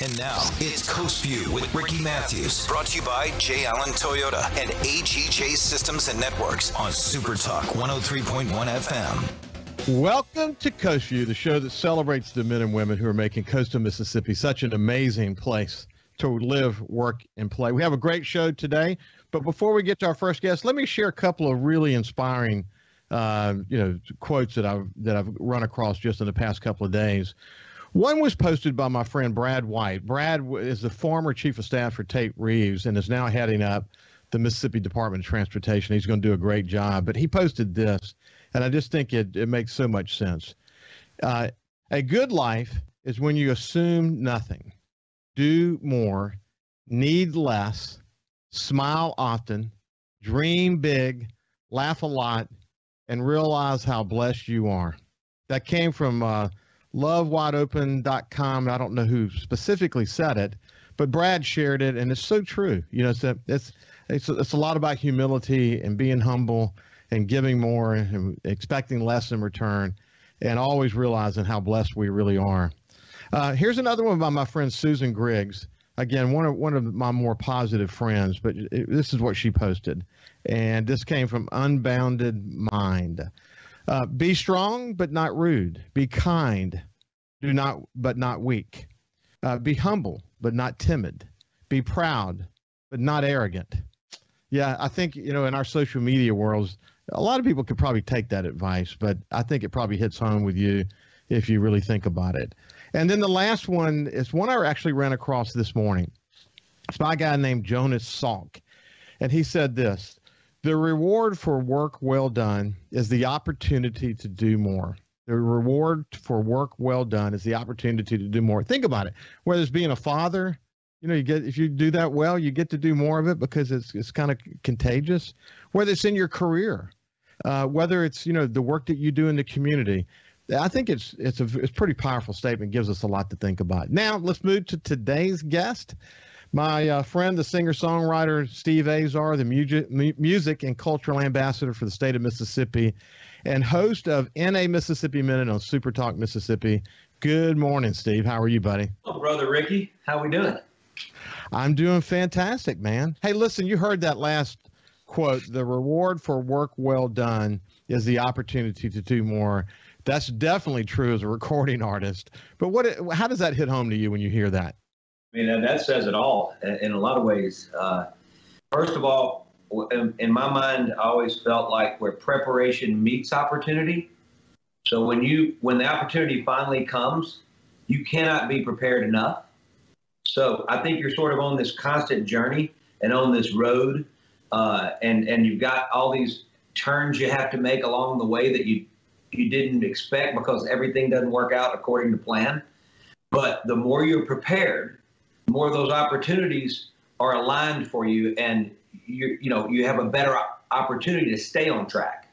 And now it's Coast Vue with Ricky Mathews, brought to you by J. Allen Toyota and AGJ Systems and Networks on Super Talk 103.1 FM. Welcome to Coast Vue, the show that celebrates the men and women who are making coastal Mississippi such an amazing place to live, work, and play. We have a great show today, but before we get to our first guest, let me share a couple of really inspiring, uh, you know, quotes that I've that I've run across just in the past couple of days. One was posted by my friend Brad White. Brad is the former chief of staff for Tate Reeves and is now heading up the Mississippi Department of Transportation. He's going to do a great job. But he posted this, and I just think it, it makes so much sense. Uh, a good life is when you assume nothing, do more, need less, smile often, dream big, laugh a lot, and realize how blessed you are. That came from uh, lovewideopen.com. I don't know who specifically said it, but Brad shared it, and it's so true. You know, it's a, it's it's a, it's a lot about humility and being humble and giving more and expecting less in return, and always realizing how blessed we really are. Uh, here's another one by my friend Susan Griggs. Again, one of one of my more positive friends, but it, this is what she posted, and this came from Unbounded Mind. Uh, be strong, but not rude. Be kind, do not, but not weak. Uh, be humble, but not timid. Be proud, but not arrogant. Yeah, I think you know in our social media worlds, a lot of people could probably take that advice, but I think it probably hits home with you if you really think about it. And then the last one is one I actually ran across this morning. It's by a guy named Jonas Salk, and he said this: the reward for work well done is the opportunity to do more. The reward for work well done is the opportunity to do more. Think about it. Whether it's being a father, you know, you get if you do that well, you get to do more of it because it's it's kind of contagious. Whether it's in your career, uh, whether it's you know the work that you do in the community, I think it's it's a it's a pretty powerful statement. Gives us a lot to think about. Now let's move to today's guest. My uh, friend, the singer songwriter Steve Azar, the music, music and cultural ambassador for the state of Mississippi, and host of In a Mississippi Minute on Super Talk Mississippi. Good morning, Steve. How are you, buddy? Oh, brother Ricky. How we doing? I'm doing fantastic, man. Hey, listen, you heard that last quote. The reward for work well done is the opportunity to do more. That's definitely true as a recording artist. But what? How does that hit home to you when you hear that? I mean, that says it all in a lot of ways. Uh, first of all, in, in, my mind, I always felt like where preparation meets opportunity. So when you when the opportunity finally comes, you cannot be prepared enough. So I think you're sort of on this constant journey and on this road, uh, and and you've got all these turns you have to make along the way that you you didn't expect because everything doesn't work out according to plan. But the more you're prepared, more of those opportunities are aligned for you, and you you know you have a better opportunity to stay on track.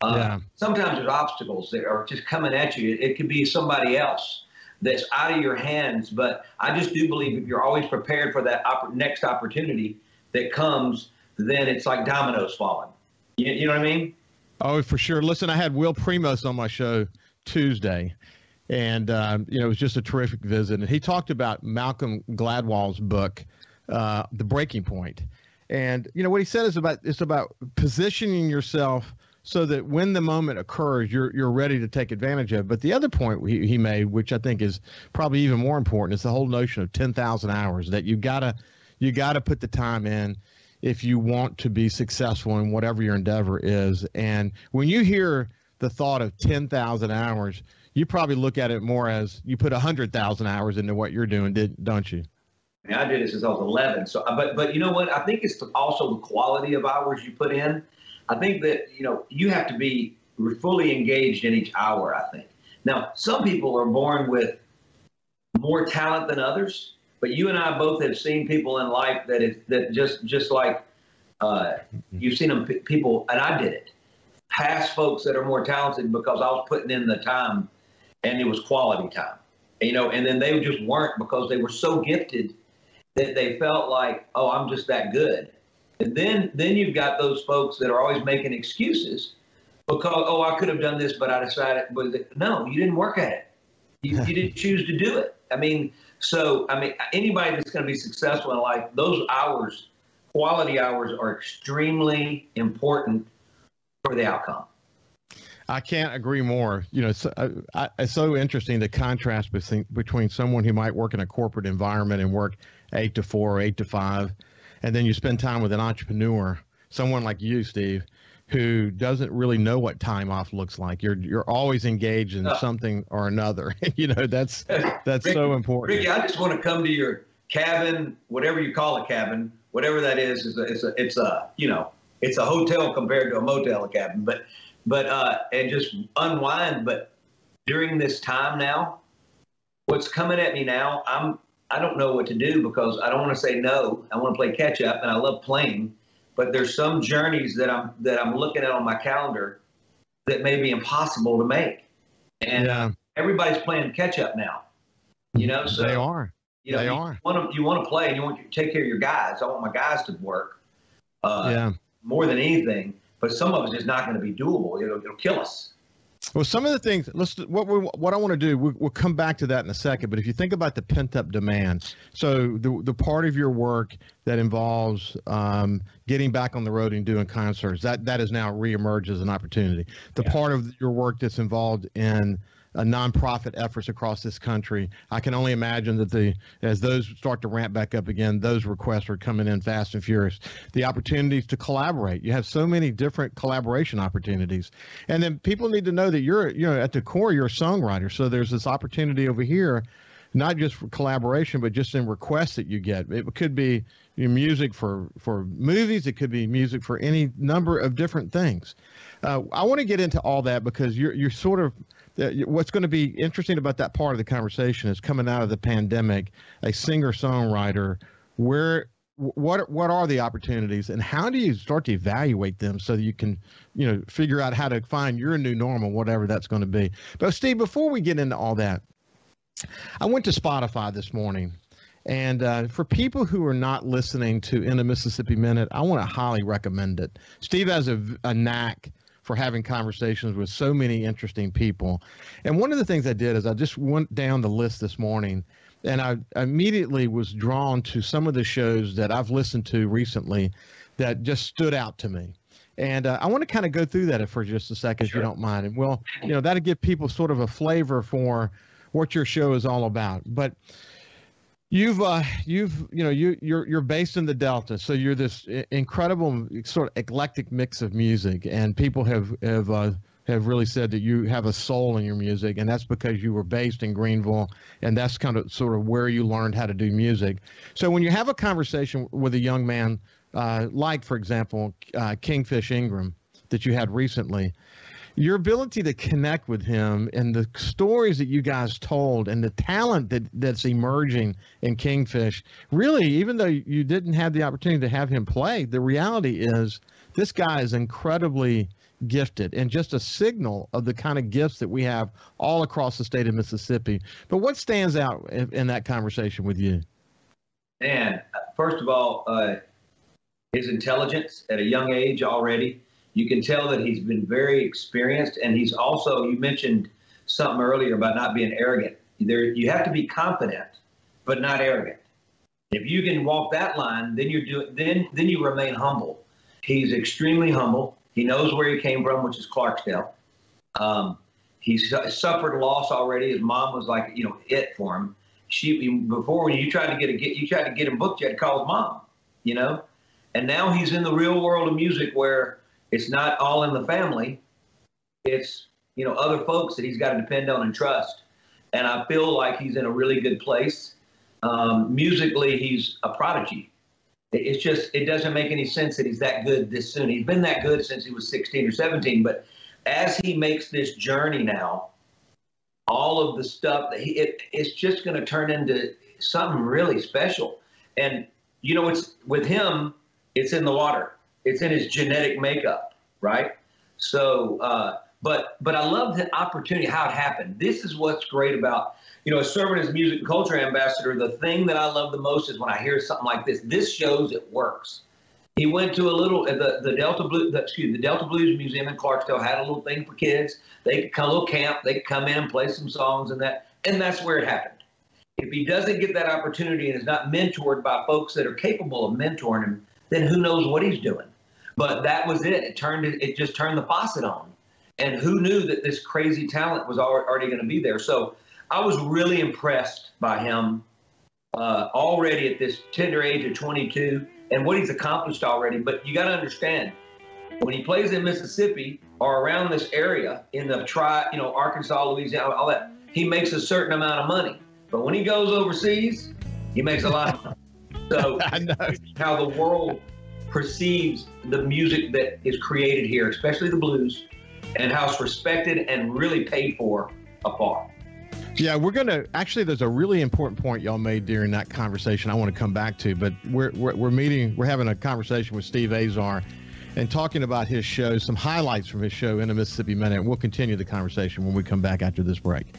Uh, yeah. Sometimes there's obstacles that are just coming at you. It, it could be somebody else that's out of your hands, but I just do believe if you're always prepared for that opp- next opportunity that comes, then it's like dominoes falling. You, you know what I mean? Oh, for sure. Listen, I had Will Primos on my show Tuesday, and um, you know it was just a terrific visit. And he talked about Malcolm Gladwell's book, uh, The Breaking Point, and you know what he said is about it's about positioning yourself so that when the moment occurs, you're you're ready to take advantage of. It. But the other point he, he made, which I think is probably even more important, is the whole notion of ten thousand hours. That you gotta you gotta put the time in if you want to be successful in whatever your endeavor is. And when you hear the thought of ten thousand hours you probably look at it more as you put 100,000 hours into what you're doing, did, don't you? I, mean, I did it since I was 11. So, but but you know what? I think it's also the quality of hours you put in. I think that you know you have to be fully engaged in each hour. I think. Now, some people are born with more talent than others, but you and I both have seen people in life that is that just just like uh, you've seen them people, and I did it. Past folks that are more talented because I was putting in the time and it was quality time. You know, and then they just weren't because they were so gifted that they felt like, oh, I'm just that good. And then then you've got those folks that are always making excuses because oh, I could have done this, but I decided. But no, you didn't work at it. You, you didn't choose to do it. I mean, so I mean, anybody that's going to be successful in life, those hours, quality hours, are extremely important for the outcome. I can't agree more. You know, it's, uh, I, it's so interesting the contrast between between someone who might work in a corporate environment and work eight to four, or eight to five, and then you spend time with an entrepreneur, someone like you, Steve, who doesn't really know what time off looks like. You're you're always engaged in something or another. you know, that's that's Ricky, so important. Ricky, I just want to come to your cabin, whatever you call a cabin, whatever that is, is a, it's a it's a you know it's a hotel compared to a motel cabin, but but uh, and just unwind. But during this time now, what's coming at me now, I'm I don't know what to do because I don't want to say no. I want to play catch up, and I love playing. But there's some journeys that I'm that I'm looking at on my calendar that may be impossible to make, and yeah. everybody's playing catch up now. You know, so they are. You know, they you are. Want to, you want to play, and you want to take care of your guys. I want my guys to work. Uh, yeah. More than anything, but some of it is not going to be doable. It'll, it'll kill us. Well, some of the things. Let's what we what I want to do. We, will come back to that in a second. But if you think about the pent up demand, so the the part of your work that involves um, getting back on the road and doing concerts, that that is now reemerged as an opportunity. The yeah. part of your work that's involved in uh, nonprofit efforts across this country. I can only imagine that the as those start to ramp back up again, those requests are coming in fast and furious. The opportunities to collaborate. You have so many different collaboration opportunities, and then people need to know that you're you know at the core you're a songwriter. So there's this opportunity over here not just for collaboration, but just in requests that you get. It could be music for for movies. It could be music for any number of different things. Uh, I want to get into all that because you're you're sort of what's going to be interesting about that part of the conversation is coming out of the pandemic, a singer songwriter, where what what are the opportunities and how do you start to evaluate them so that you can you know figure out how to find your new normal whatever that's going to be but steve before we get into all that i went to spotify this morning and uh, for people who are not listening to in a mississippi minute i want to highly recommend it steve has a, a knack for having conversations with so many interesting people. And one of the things I did is I just went down the list this morning and I immediately was drawn to some of the shows that I've listened to recently that just stood out to me. And uh, I want to kind of go through that for just a second, sure. if you don't mind. And well, you know, that'll give people sort of a flavor for what your show is all about. But You've uh, you've you know you you're you're based in the Delta, so you're this incredible sort of eclectic mix of music, and people have have uh, have really said that you have a soul in your music, and that's because you were based in Greenville, and that's kind of sort of where you learned how to do music. So when you have a conversation with a young man, uh, like for example uh, Kingfish Ingram that you had recently, your ability to connect with him and the stories that you guys told and the talent that that's emerging in Kingfish, really, even though you didn't have the opportunity to have him play, the reality is this guy is incredibly gifted and just a signal of the kind of gifts that we have all across the state of Mississippi. But what stands out in, in that conversation with you? And first of all, uh, his intelligence at a young age already you can tell that he's been very experienced, and he's also. You mentioned something earlier about not being arrogant. There, you have to be confident, but not arrogant. If you can walk that line, then you're doing. Then, then you remain humble. He's extremely humble. He knows where he came from, which is Clarksdale. Um, he's suffered loss already. His mom was like, you know, it for him. She before when you tried to get a get you tried to get him booked, you had to call his mom, you know. And now he's in the real world of music where it's not all in the family. It's, you know, other folks that he's got to depend on and trust. And I feel like he's in a really good place. Um, musically, he's a prodigy. It's just, it doesn't make any sense that he's that good this soon. He's been that good since he was 16 or 17. But as he makes this journey now, all of the stuff that he, it, it's just going to turn into something really special. And, you know, it's with him, it's in the water it's in his genetic makeup, right? So, uh, but but I love the opportunity, how it happened. This is what's great about you know, serving as music and culture ambassador. The thing that I love the most is when I hear something like this. This shows it works. He went to a little the the Delta Blue, the, excuse the Delta Blues Museum in Clarksville had a little thing for kids. They could come a little camp. They could come in and play some songs and that. And that's where it happened. If he doesn't get that opportunity and is not mentored by folks that are capable of mentoring him, then who knows what he's doing. But that was it. It turned it just turned the faucet on. And who knew that this crazy talent was already going to be there? So I was really impressed by him uh, already at this tender age of 22 and what he's accomplished already. But you got to understand, when he plays in Mississippi or around this area in the tri, you know, Arkansas, Louisiana, all that, he makes a certain amount of money. But when he goes overseas, he makes a lot of money. So how the world perceives the music that is created here, especially the blues, and how it's respected and really paid for afar. Yeah, we're going to actually. There's a really important point y'all made during that conversation. I want to come back to, but we're, we're we're meeting. We're having a conversation with Steve Azar, and talking about his show, some highlights from his show in a Mississippi Minute. And we'll continue the conversation when we come back after this break.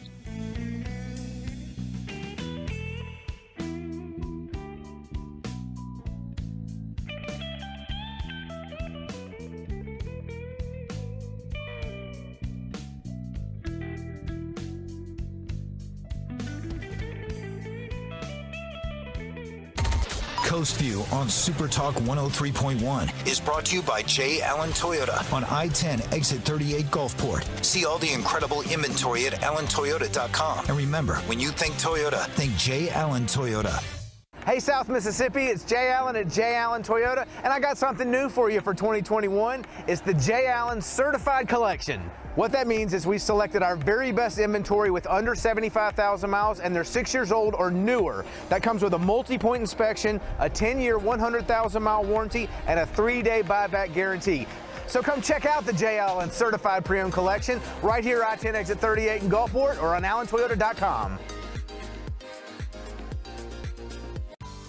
On Super Talk 103.1 is brought to you by J. Allen Toyota on I 10 exit 38 Gulfport. See all the incredible inventory at allentoyota.com. And remember, when you think Toyota, think J. Allen Toyota. Hey, South Mississippi, it's Jay Allen at Jay Allen Toyota, and I got something new for you for 2021. It's the Jay Allen Certified Collection. What that means is we selected our very best inventory with under 75,000 miles and they're six years old or newer. That comes with a multi-point inspection, a 10-year, 100,000 mile warranty, and a three-day buyback guarantee. So come check out the Jay Allen Certified Pre-Owned Collection right here I-10 Exit 38 in Gulfport or on allentoyota.com.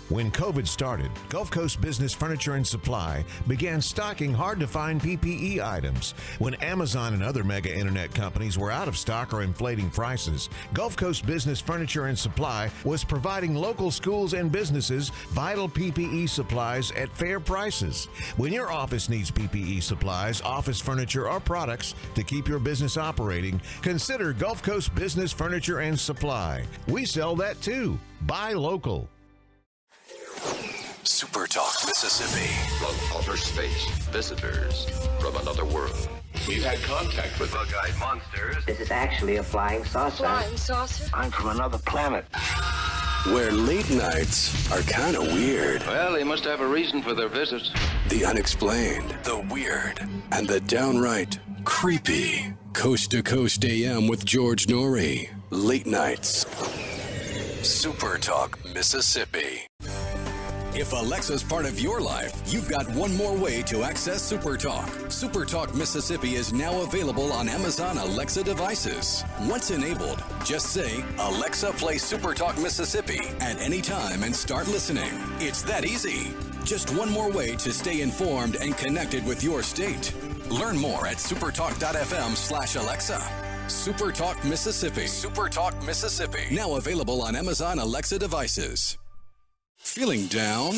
When COVID started, Gulf Coast Business Furniture and Supply began stocking hard to find PPE items. When Amazon and other mega internet companies were out of stock or inflating prices, Gulf Coast Business Furniture and Supply was providing local schools and businesses vital PPE supplies at fair prices. When your office needs PPE supplies, office furniture, or products to keep your business operating, consider Gulf Coast Business Furniture and Supply. We sell that too. Buy local. Super Talk Mississippi. From outer space, visitors from another world. We've had contact with bug-eyed monsters. This is actually a flying saucer. Flying saucer? I'm from another planet. Where late nights are kind of weird. Well, they must have a reason for their visits. The unexplained, the weird, and the downright creepy. Coast to Coast AM with George Noory. Late nights. Super Talk Mississippi. If Alexa's part of your life, you've got one more way to access SuperTalk. SuperTalk Mississippi is now available on Amazon Alexa devices. Once enabled, just say, Alexa, play SuperTalk Mississippi at any time and start listening. It's that easy. Just one more way to stay informed and connected with your state. Learn more at supertalk.fm slash Alexa. SuperTalk Mississippi. SuperTalk Mississippi. Now available on Amazon Alexa devices. Feeling down?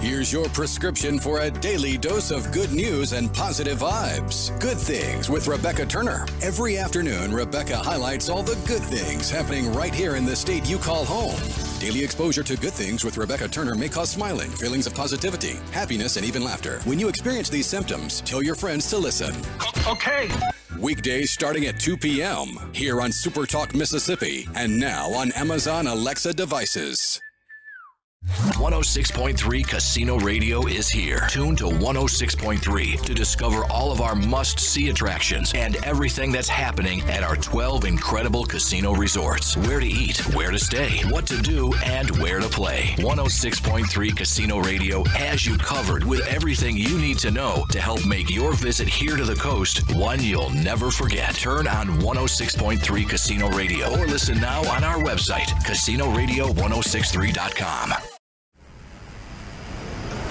Here's your prescription for a daily dose of good news and positive vibes. Good Things with Rebecca Turner. Every afternoon, Rebecca highlights all the good things happening right here in the state you call home. Daily exposure to good things with Rebecca Turner may cause smiling, feelings of positivity, happiness, and even laughter. When you experience these symptoms, tell your friends to listen. Okay. Weekdays starting at 2 p.m. here on Super Talk Mississippi and now on Amazon Alexa devices. 106.3 Casino Radio is here. Tune to 106.3 to discover all of our must see attractions and everything that's happening at our 12 incredible casino resorts. Where to eat, where to stay, what to do, and where to play. 106.3 Casino Radio has you covered with everything you need to know to help make your visit here to the coast one you'll never forget. Turn on 106.3 Casino Radio or listen now on our website, casinoradio1063.com.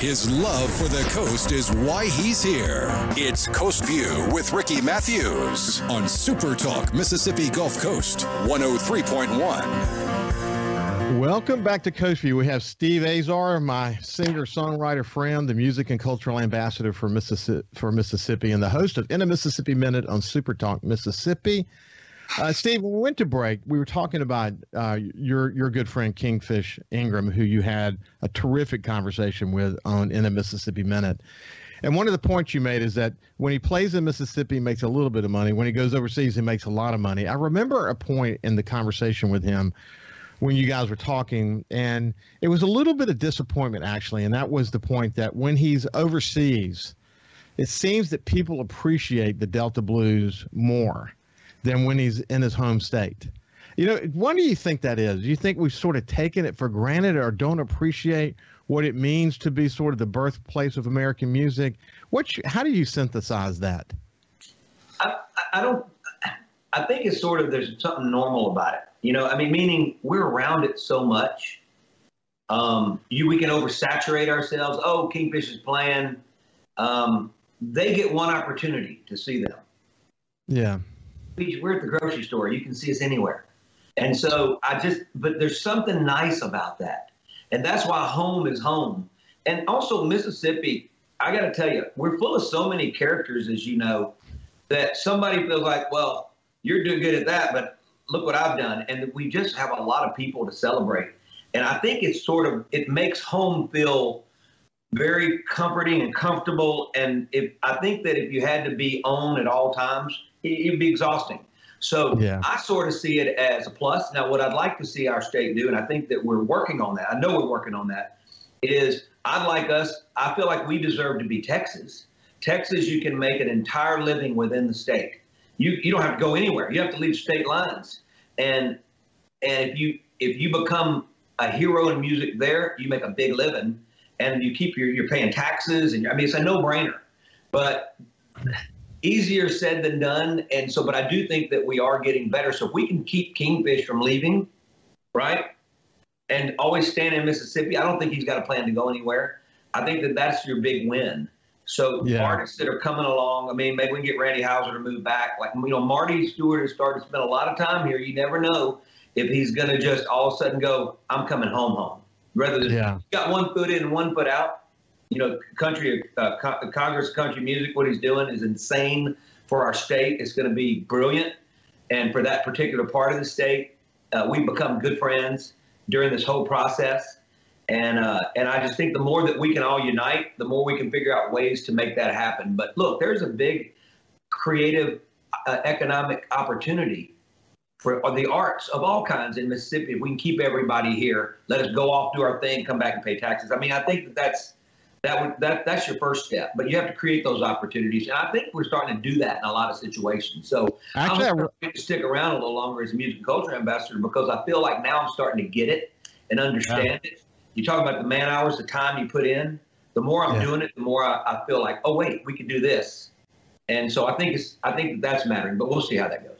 His love for the coast is why he's here. It's Coast Vue with Ricky Mathews on Super Talk Mississippi Gulf Coast 103.1. Welcome back to Coast Vue. We have Steve Azar, my singer songwriter friend, the music and cultural ambassador for Mississippi, for Mississippi, and the host of In a Mississippi Minute on Super Talk Mississippi. Uh, Steve, when we went to break, we were talking about uh, your your good friend Kingfish Ingram, who you had a terrific conversation with on in a Mississippi Minute. And one of the points you made is that when he plays in Mississippi, he makes a little bit of money. When he goes overseas, he makes a lot of money. I remember a point in the conversation with him when you guys were talking, and it was a little bit of disappointment actually. And that was the point that when he's overseas, it seems that people appreciate the Delta blues more than when he's in his home state. You know, why do you think that is? Do you think we've sort of taken it for granted or don't appreciate what it means to be sort of the birthplace of American music? What, how do you synthesize that? I, I don't. I think it's sort of there's something normal about it. You know, I mean, meaning we're around it so much. Um, you we can oversaturate ourselves. Oh, Kingfish is playing. Um, they get one opportunity to see them. Yeah. We're at the grocery store. You can see us anywhere. And so I just, but there's something nice about that. And that's why home is home. And also, Mississippi, I got to tell you, we're full of so many characters, as you know, that somebody feels like, well, you're doing good at that, but look what I've done. And we just have a lot of people to celebrate. And I think it's sort of, it makes home feel very comforting and comfortable. And if I think that if you had to be on at all times, it, would be exhausting. So yeah. I sort of see it as a plus. Now, what I'd like to see our state do, and I think that we're working on that. I know we're working on that. Is I'd like us. I feel like we deserve to be Texas. Texas, you can make an entire living within the state. You you don't have to go anywhere. You have to leave state lines. And and if you if you become a hero in music there, you make a big living and you keep your you're paying taxes and I mean it's a no-brainer. But easier said than done. And so, but I do think that we are getting better. So if we can keep Kingfish from leaving, right, and always staying in Mississippi, I don't think he's got a plan to go anywhere. I think that that's your big win. So yeah. artists that are coming along, I mean, maybe we can get Randy Houser to move back. Like you know, Marty Stuart has started to spend a lot of time here. You never know if he's going to just all of a sudden go, "I'm coming home, home." Rather than yeah. got one foot in, one foot out. You know, country uh, Congress country music. What he's doing is insane for our state. It's going to be brilliant, and for that particular part of the state, uh, we've become good friends during this whole process. And uh, and I just think the more that we can all unite, the more we can figure out ways to make that happen. But look, there's a big creative uh, economic opportunity for the arts of all kinds in Mississippi. If we can keep everybody here, let us go off, do our thing, come back and pay taxes. I mean, I think that that's that would that that's your first step. But you have to create those opportunities, and I think we're starting to do that in a lot of situations. So Actually, I'm going to stick around a little longer as a music and culture ambassador because I feel like now I'm starting to get it and understand yeah. it. You talk about the man hours, the time you put in. The more I'm yeah. doing it, the more I, I feel like, oh wait, we can do this. And so I think it's I think that that's mattering, but we'll see how that goes.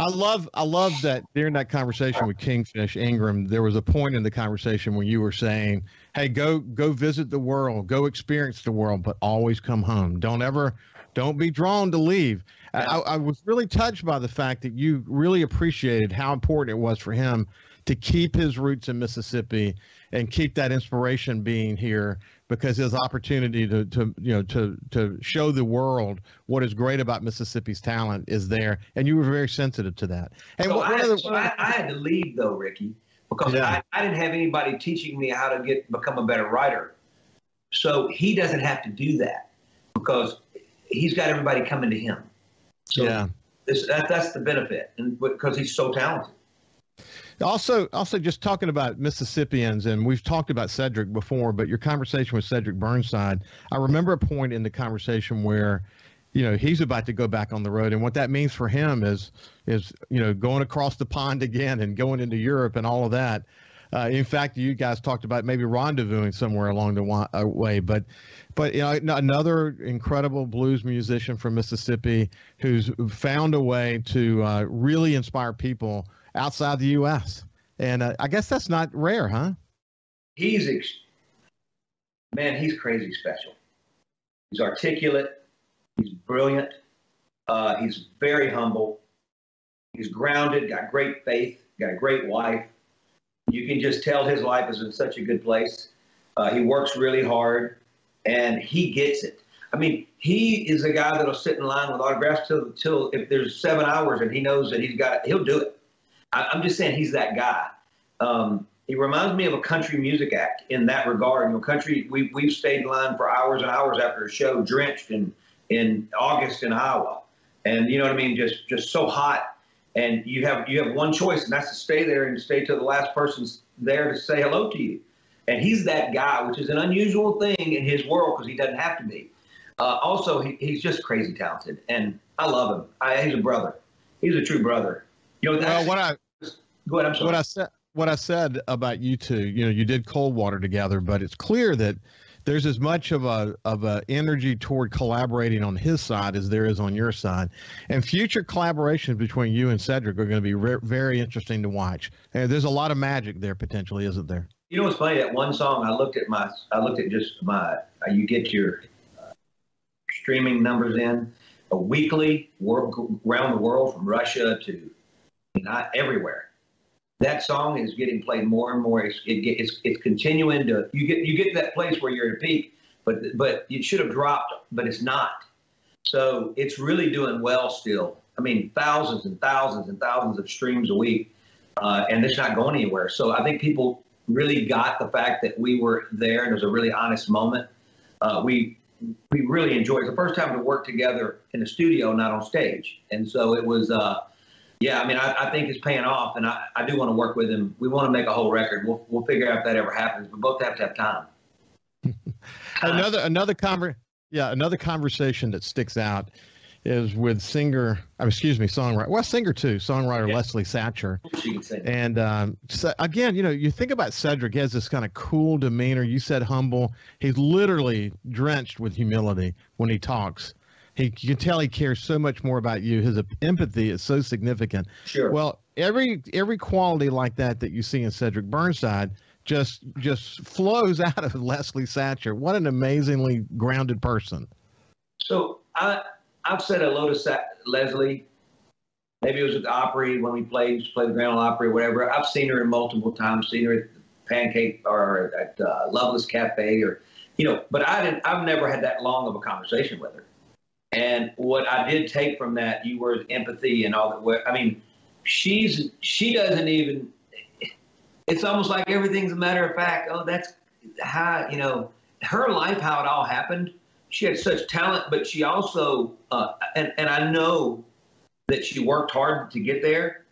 I love I love that during that conversation with Kingfish Ingram, there was a point in the conversation where you were saying, "Hey, go go visit the world, go experience the world, but always come home. Don't ever, don't be drawn to leave." I, I was really touched by the fact that you really appreciated how important it was for him to keep his roots in Mississippi and keep that inspiration being here because his opportunity to, to you know to to show the world what is great about Mississippi's talent is there, and you were very sensitive to that. Hey, so, what, I, what so I, I, had to leave though, Ricky, because yeah. I, I didn't have anybody teaching me how to get become a better writer. So he doesn't have to do that because he's got everybody coming to him. So yeah, this, that, that's the benefit, and because he's so talented. Also, also just talking about Mississippians, and we've talked about Cedric before, but your conversation with Cedric Burnside, I remember a point in the conversation where, you know, he's about to go back on the road, and what that means for him is, is you know, going across the pond again and going into Europe and all of that. Uh, in fact, you guys talked about maybe rendezvousing somewhere along the uh, way, but but you know another incredible blues musician from Mississippi who's found a way to uh, really inspire people outside the U.S. And uh, I guess that's not rare, huh? He's ex- man, he's crazy special. He's articulate. He's brilliant. Uh, he's very humble. He's grounded. Got great faith. Got a great wife. You can just tell his life is in such a good place. Uh, he works really hard, and he gets it. I mean, he is a guy that'll sit in line with autographs till till if there's seven hours and he knows that he's got it, he'll do it. I, am just saying he's that guy. Um, he reminds me of a country music act in that regard. You know, country we we've stayed in line for hours and hours after a show, drenched in in August in Iowa, and you know what I mean, just just so hot. And you have you have one choice, and that's to stay there and stay till the last person's there to say hello to you. And he's that guy, which is an unusual thing in his world because he doesn't have to be. Uh, also, he, he's just crazy talented, and I love him. I, he's a brother. He's a true brother. You know, well, what I go ahead. I'm sorry. What I said, what I said about you two, you know, you did cold water together, but it's clear that there's as much of a of a energy toward collaborating on his side as there is on your side, and future collaborations between you and Cedric are going to be re- very interesting to watch. And there's a lot of magic there potentially, isn't there? You know what's funny? That one song I looked at my I looked at just my you get your uh, streaming numbers in a weekly world, around the world from Russia to not everywhere. That song is getting played more and more. It's, it, it's, it's continuing to, you get, you get to that place where you're at a peak, but, but it should have dropped, but it's not. So it's really doing well still. I mean, thousands and thousands and thousands of streams a week, uh, and it's not going anywhere. So I think people really got the fact that we were there and it was a really honest moment. Uh, we we really enjoyed. It's the first time to work together in a studio, not on stage, and so it was. Uh, yeah, I mean, I, I, think it's paying off, and I, I do want to work with him. We want to make a whole record. We'll we'll figure out if that ever happens. We both have to have time. another another conver- yeah another conversation that sticks out is with singer, uh, excuse me, songwriter, well, singer too, songwriter yeah. Leslie Satcher. And um, so again, you know, you think about Cedric he has this kind of cool demeanor. You said humble. He's literally drenched with humility when he talks. He, you can tell he cares so much more about you. His empathy is so significant. Sure. Well, every every quality like that that you see in Cedric Burnside just just flows out of Leslie Satcher. What an amazingly grounded person. So I I've said hello to Sa- Leslie. Maybe it was at the Opry when we played, played the Grand Ole Opry or whatever. I've seen her multiple times. Seen her at Pancake or at uh, Loveless Cafe or, you know. But I didn't. I've never had that long of a conversation with her. And what I did take from that, you were empathy and all that. I mean, she's she doesn't even. It's almost like everything's a matter of fact. Oh, that's how you know her life, how it all happened she had such talent, but she also, uh, and, and I know that she worked hard to get there,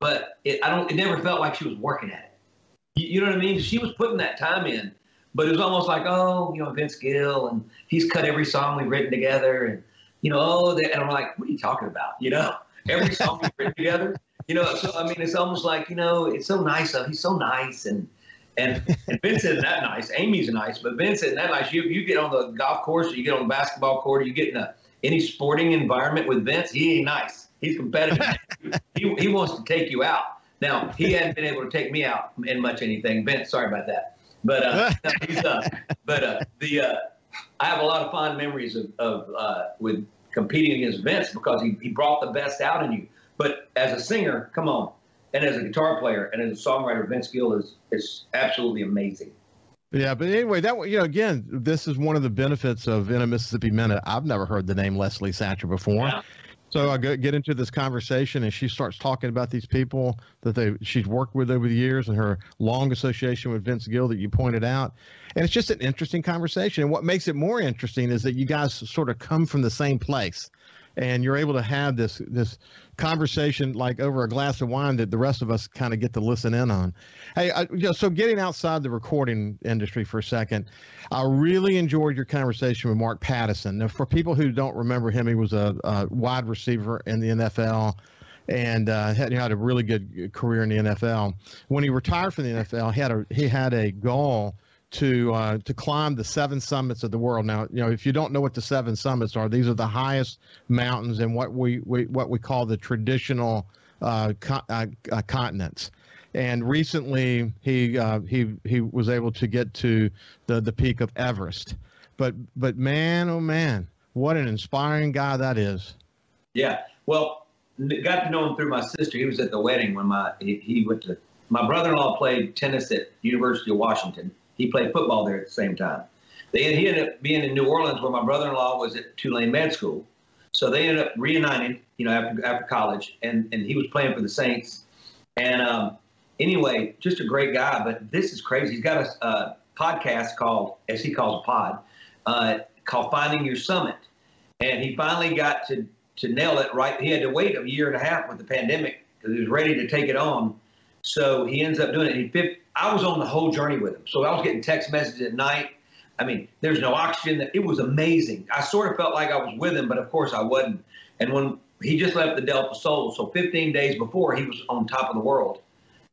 but it, I don't, it never felt like she was working at it. You, you know what I mean? She was putting that time in, but it was almost like, oh, you know, Vince Gill, and he's cut every song we've written together, and you know, oh, and I'm like, what are you talking about? You know, every song we've written together. You know, so I mean, it's almost like, you know, it's so nice of he's so nice and and, and Vince isn't that nice. Amy's nice, but Vince isn't that nice. You you get on the golf course, or you get on the basketball court, or you get in a, any sporting environment with Vince, he ain't nice. He's competitive. he, he wants to take you out. Now he hadn't been able to take me out in much anything. Vince, sorry about that. But uh, he's uh, but uh, the uh, I have a lot of fond memories of, of uh, with competing against Vince because he, he brought the best out in you. But as a singer, come on, and as a guitar player and as a songwriter, Vince Gill is is absolutely amazing. Yeah, but anyway, that you know, again, this is one of the benefits of in a Mississippi Minute. I've never heard the name Leslie Satcher before. Yeah. So I get into this conversation, and she starts talking about these people that they she's worked with over the years, and her long association with Vince Gill that you pointed out. And it's just an interesting conversation. And what makes it more interesting is that you guys sort of come from the same place and you're able to have this this conversation like over a glass of wine that the rest of us kind of get to listen in on. Hey, I, you know, so getting outside the recording industry for a second, I really enjoyed your conversation with Mark Pattison. Now, for people who don't remember him, he was a, a wide receiver in the NFL and uh, had, had a really good career in the NFL. When he retired from the NFL, he had a he had a goal to uh, to climb the seven summits of the world. Now, you know, if you don't know what the seven summits are, these are the highest mountains in what we, we what we call the traditional uh, co- uh, uh continents. And recently, he uh, he he was able to get to the the peak of Everest. But but man, oh man, what an inspiring guy that is. Yeah. Well, got to know him through my sister. He was at the wedding when my he, he went to. My brother-in-law played tennis at University of Washington he played football there at the same time. They he ended up being in New Orleans where my brother-in-law was at Tulane Med School. So they ended up reuniting, you know, after after college, and and he was playing for the Saints. And um, anyway, just a great guy. But this is crazy. He's got a, a podcast called, as he calls a pod, uh, called Finding Your Summit, and he finally got to to nail it right. He had to wait a year and a half with the pandemic because he was ready to take it on. So he ends up doing it. He I was on the whole journey with him. So I was getting text messages at night. I mean, there's no oxygen. It was amazing. I sort of felt like I was with him, but of course I wasn't. And when he just left the Delta Soul, so 15 days before he was on top of the world,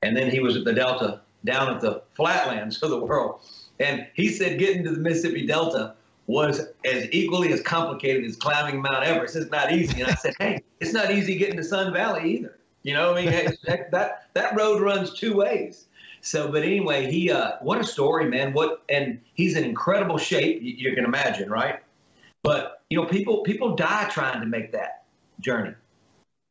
and then he was at the Delta down at the flatlands of the world. And he said getting to the Mississippi Delta was as equally as complicated as climbing Mount Everest. It's not easy. And I said, hey, it's not easy getting to Sun Valley either. You know, I mean, that, that that road runs two ways. So, but anyway, he uh, what a story, man. What and he's in incredible shape. You, you can imagine, right? But you know, people people die trying to make that journey,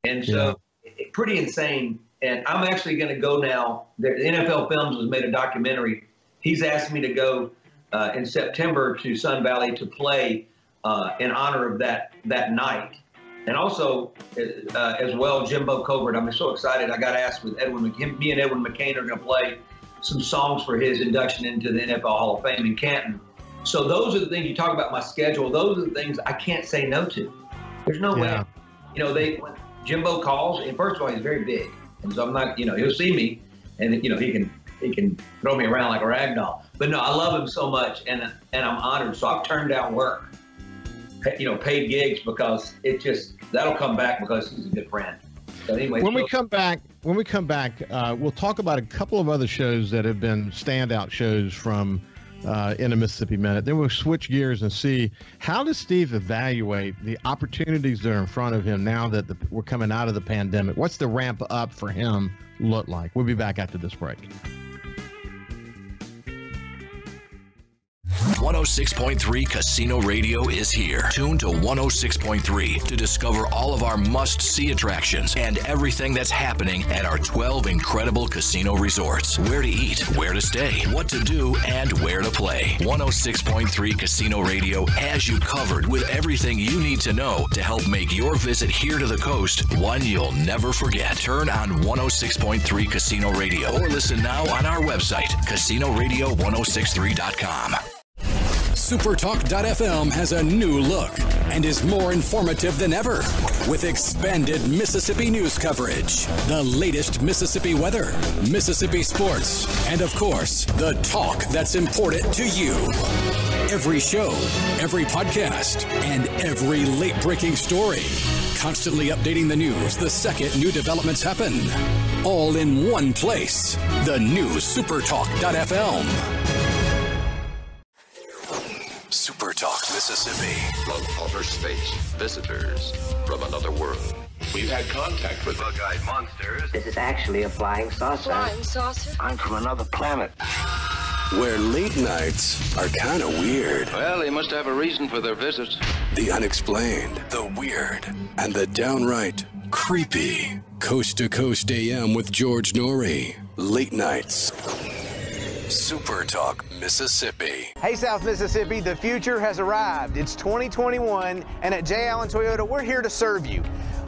and so yeah. it, pretty insane. And I'm actually going to go now. The NFL Films has made a documentary. He's asked me to go uh, in September to Sun Valley to play uh, in honor of that that night. And also, uh, as well, Jimbo Covert. I'm so excited. I got asked with Edwin, McC- me and Edwin McCain are going to play some songs for his induction into the NFL Hall of Fame in Canton. So those are the things you talk about my schedule. Those are the things I can't say no to. There's no yeah. way. You know, they when Jimbo calls, and first of all, he's very big, and so I'm not. You know, he'll see me, and you know he can he can throw me around like a rag doll. But no, I love him so much, and and I'm honored. So I've turned down work, you know, paid gigs because it just that'll come back because he's a good friend. But anyway, when so, we come back, when we come back, uh, we'll talk about a couple of other shows that have been standout shows from uh, in a Mississippi Minute. Then we'll switch gears and see how does Steve evaluate the opportunities that are in front of him now that the, we're coming out of the pandemic. What's the ramp up for him look like? We'll be back after this break. 106.3 Casino Radio is here. Tune to 106.3 to discover all of our must see attractions and everything that's happening at our 12 incredible casino resorts. Where to eat, where to stay, what to do, and where to play. 106.3 Casino Radio has you covered with everything you need to know to help make your visit here to the coast one you'll never forget. Turn on 106.3 Casino Radio or listen now on our website, casinoradio1063.com. Supertalk.fm has a new look and is more informative than ever with expanded Mississippi news coverage, the latest Mississippi weather, Mississippi sports, and of course, the talk that's important to you. Every show, every podcast, and every late breaking story. Constantly updating the news the second new developments happen. All in one place. The new Supertalk.fm. Mississippi. From outer space, visitors from another world. We've had contact with bug-eyed monsters. This is actually a flying saucer. Flying saucer? I'm from another planet. Where late nights are kind of weird. Well, they must have a reason for their visits. The unexplained, the weird, and the downright creepy. Coast to Coast AM with George Noory. Late nights. Super Talk, Mississippi. Hey, South Mississippi, the future has arrived. It's 2021, and at J. Allen Toyota, we're here to serve you.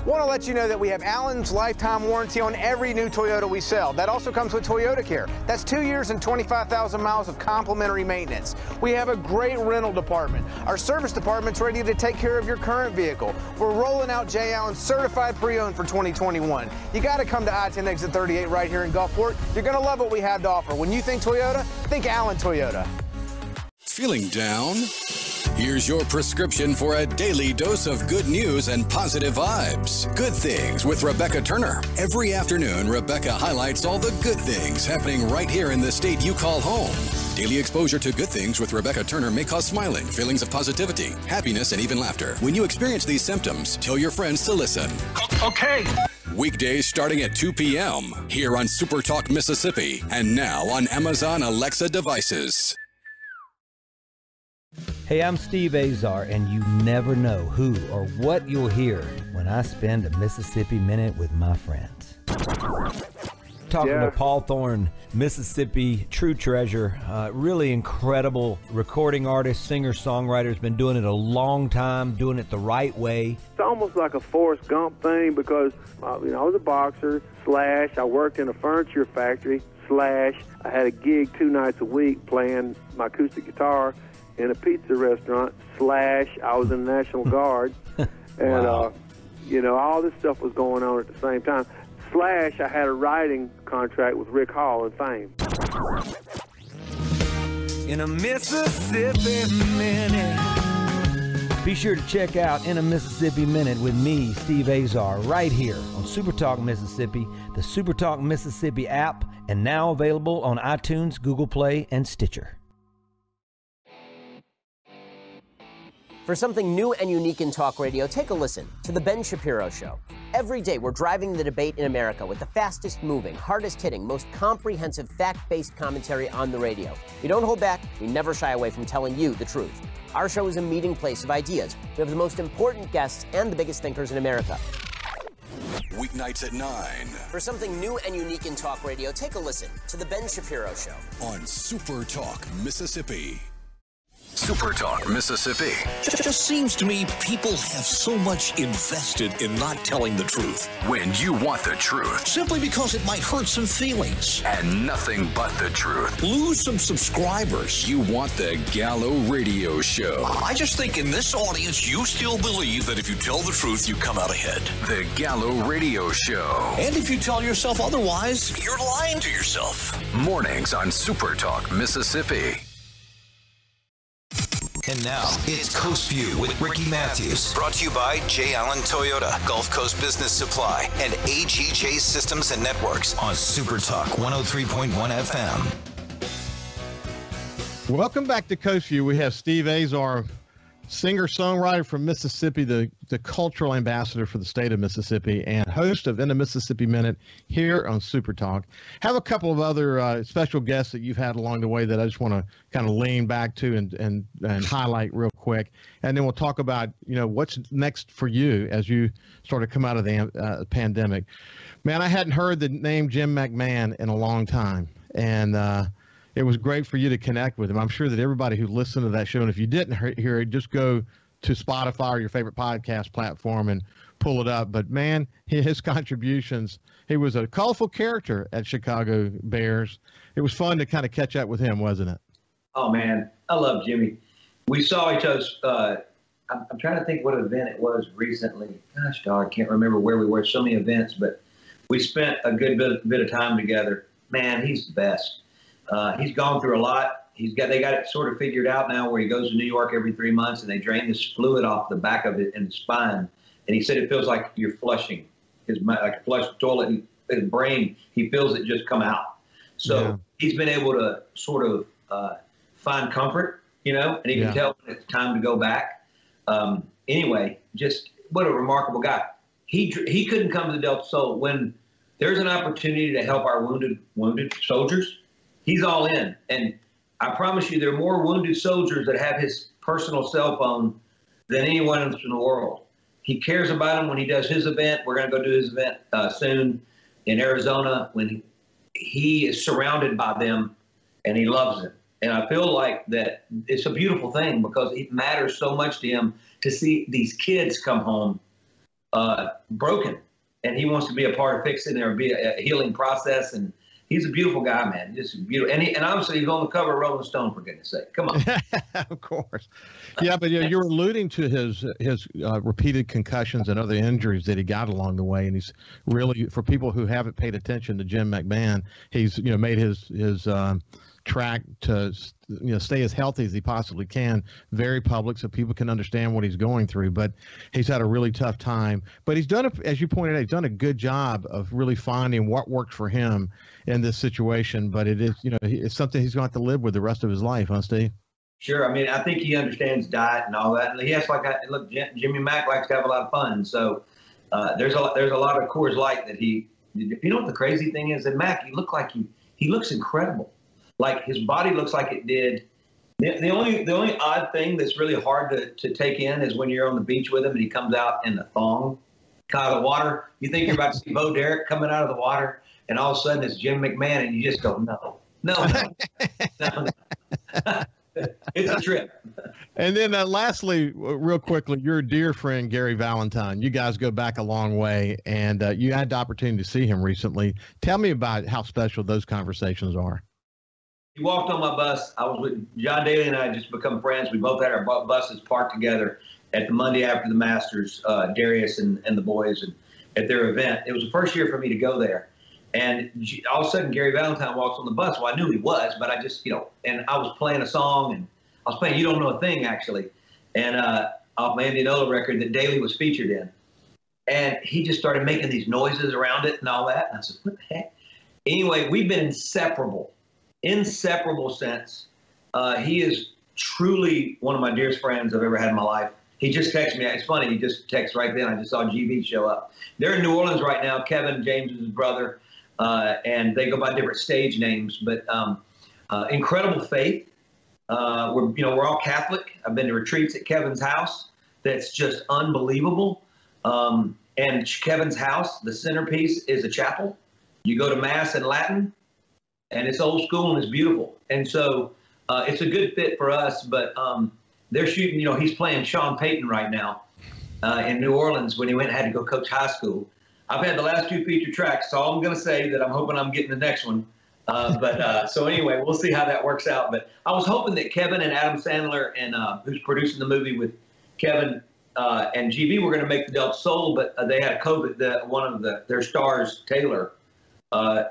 Want to let you know that we have Allen's lifetime warranty on every new Toyota we sell. That also comes with Toyota Care. That's two years and 25,000 miles of complimentary maintenance. We have a great rental department. Our service department's ready to take care of your current vehicle. We're rolling out J. Allen certified pre-owned for 2021. You got to come to I-10 exit 38 right here in Gulfport. You're going to love what we have to offer. When you think Toyota, think Allen Toyota. Feeling down? Here's your prescription for a daily dose of good news and positive vibes. Good Things with Rebecca Turner. Every afternoon, Rebecca highlights all the good things happening right here in the state you call home. Daily exposure to good things with Rebecca Turner may cause smiling, feelings of positivity, happiness, and even laughter. When you experience these symptoms, tell your friends to listen. Okay. Weekdays starting at 2 p.m. here on Super Talk Mississippi and now on Amazon Alexa devices. Hey, I'm Steve Azar, and you never know who or what you'll hear when I spend a Mississippi minute with my friends. Talking Yeah. to Paul Thorn, Mississippi true treasure, uh, really incredible recording artist, singer, songwriter. Has been doing it a long time, doing it the right way. It's almost like a Forrest Gump thing because uh, you know I was a boxer slash I worked in a furniture factory slash I had a gig two nights a week playing my acoustic guitar in a pizza restaurant slash I was in the National Guard and Wow. uh, you know all this stuff was going on at the same time slash I had a writing contract with Rick Hall and Fame. In a Mississippi minute. Be sure to check out In a Mississippi Minute with me, Steve Azar, right here on Super Talk Mississippi, the Super Talk Mississippi app, and now available on iTunes, Google Play, and Stitcher. For something new and unique in talk radio, take a listen to The Ben Shapiro Show. Every day, we're driving the debate in America with the fastest moving, hardest hitting, most comprehensive, fact based commentary on the radio. We don't hold back, we never shy away from telling you the truth. Our show is a meeting place of ideas. We have the most important guests and the biggest thinkers in America. Weeknights at 9 For something new and unique in talk radio, take a listen to The Ben Shapiro Show. on Super Talk Mississippi. Super Talk Mississippi. It just seems to me people have so much invested in not telling the truth. When you want the truth Simply because it might hurt some feelings. and nothing but the truth, Lose some subscribers. you want the Gallo Radio Show. I just think in this audience, you still believe that if you tell the truth, you come out ahead. The Gallo Radio Show. And if you tell yourself otherwise, you're lying to yourself. Mornings on Super Talk Mississippi. And now it's Coast Vue with Ricky Mathews. Brought to you by J. Allen Toyota, Gulf Coast Business Supply, and AGJ Systems and Networks on Super Talk 103.1 FM. Welcome back to Coast Vue. We have Steve Azar, singer songwriter from Mississippi, the, the cultural ambassador for the state of Mississippi, and host of In a Mississippi Minute here on Super Talk. Have a couple of other uh, special guests that you've had along the way that I just want to kind of lean back to and, and and highlight real quick, and then we'll talk about you know what's next for you as you sort of come out of the uh, pandemic. Man, I hadn't heard the name Jim McMahon in a long time, and. Uh, it was great for you to connect with him. I'm sure that everybody who listened to that show, and if you didn't hear it, just go to Spotify or your favorite podcast platform and pull it up. But man, his contributions, he was a colorful character at Chicago Bears. It was fun to kind of catch up with him, wasn't it? Oh man, I love Jimmy. We saw each other. Uh, I'm, trying to think what event it was recently. Gosh, dog, I can't remember where we were. So many events, but we spent a good bit, bit of time together. Man, he's the best. Uh, he's gone through a lot. He's got they got it sort of figured out now, where he goes to New York every three months and they drain this fluid off the back of it in the spine. And he said it feels like you're flushing his like a flush toilet. And his brain, he feels it just come out. So Yeah. he's been able to sort of uh, find comfort, you know, and he Yeah. can tell when it's time to go back. Um, anyway, just what a remarkable guy. He he couldn't come to the Delta Soul when there's an opportunity to help our wounded wounded soldiers. He's all in, and I promise you, there are more wounded soldiers that have his personal cell phone than anyone else in the world. He cares about them when he does his event. We're going to go do his event uh, soon in Arizona when he, is surrounded by them and he loves them. And I feel like that it's a beautiful thing because it matters so much to him to see these kids come home uh, broken. And he wants to be a part of fixing their be a healing process. And he's a beautiful guy, man. Just beautiful. And, he, and obviously, he's on the cover of Rolling Stone, for goodness sake. Come on. of course. Yeah, but you know, you're alluding to his his uh, repeated concussions and other injuries that he got along the way, and he's really for people who haven't paid attention to Jim McMahon, he's you know made his his um, track to you know stay as healthy as he possibly can, very public, so people can understand what he's going through. But he's had a really tough time. But he's done, a, as you pointed out, he's done a good job of really finding what worked for him in this situation. But it is you know it's something he's going to have to live with the rest of his life, huh, Steve? Sure. I mean, I think he understands diet and all that. And he has like, I, look, Jim- Jimmy Mack likes to have a lot of fun. So uh, there's a there's a lot of Coors Light that he. You know what the crazy thing is? That Mac, he look like he he looks incredible. Like his body looks like it did. The, the only the only odd thing that's really hard to, to take in is when you're on the beach with him and he comes out in the thong, out of the water. You think you're about to see Bo Derek coming out of the water and all of a sudden it's Jim McMahon, and you just go, no, no, no, no. it's a trip. And then, uh, lastly, real quickly, your dear friend Gary Valentine. You guys go back a long way, and uh, you had the opportunity to see him recently. Tell me about how special those conversations are. He walked on my bus. I was with John Daly and I just become friends. We both had our buses parked together at the Monday after the Masters, uh, Darius and, and the boys, and at their event. It was the first year for me to go there. And all of a sudden, Gary Valentine walks on the bus. Well, I knew he was, but I just, you know, and I was playing a song, and I was playing "You Don't Know a Thing" actually, and uh, off my Indianola record that Daly was featured in. And he just started making these noises around it and all that. And I said, "What the heck?" Anyway, we've been inseparable, inseparable sense. Uh, he is truly one of my dearest friends I've ever had in my life. He just texted me. It's funny. He just texted right then. I just saw GB show up. They're in New Orleans right now. Kevin James' his brother, uh, and they go by different stage names. But um, uh, incredible faith. Uh, we're you know we're all Catholic. I've been to retreats at Kevin's house. That's just unbelievable. Um, and Kevin's house, the centerpiece is a chapel. You go to mass in Latin, and it's old school and it's beautiful. And so uh, it's a good fit for us. But um, they're shooting. You know, he's playing Sean Payton right now uh, in New Orleans when he went and had to go coach high school. I've had the last two feature tracks, so I'm going to say that I'm hoping I'm getting the next one. Uh, but uh, so anyway, we'll see how that works out. But I was hoping that Kevin and Adam Sandler and uh, who's producing the movie with Kevin uh, and GB were going to make the Delta Soul, but they had COVID. The, one of the their stars, Taylor,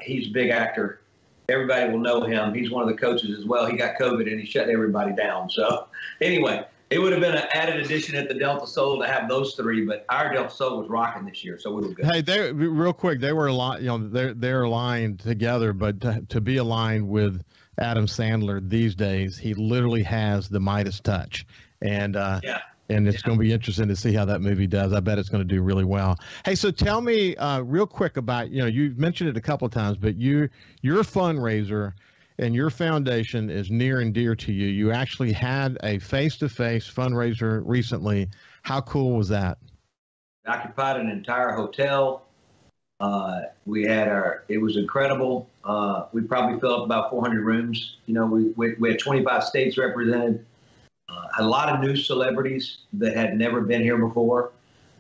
he's a big actor. Everybody will know him. He's one of the coaches as well. He got COVID and he shut everybody down. So anyway, it would have been an added addition at the Delta Soul to have those three, but our Delta Soul was rocking this year, so we were good. Hey, they real quick, they were aligned. You know, they're they're aligned together, but to, to be aligned with Adam Sandler these days, he literally has the Midas touch, and uh, yeah. And it's yeah. going to be interesting to see how that movie does. I bet it's going to do really well. Hey, so tell me uh, real quick about you know you've mentioned it a couple of times, but you your fundraiser and your foundation is near and dear to you. You actually had a face-to-face fundraiser recently. How cool was that? Occupied an entire hotel. Uh, we had our. It was incredible. Uh, we probably filled up about 400 rooms. You know, we we, we had 25 states represented. Uh, a lot of new celebrities that had never been here before,